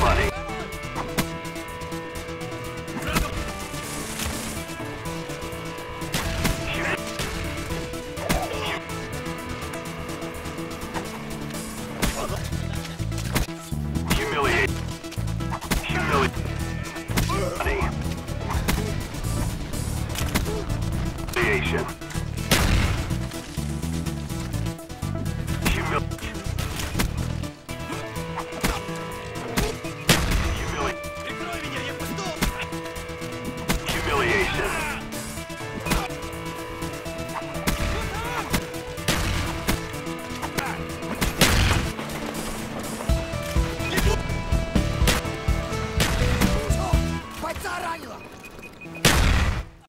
money. Humiliate. Humiliation. Humiliation. ранила!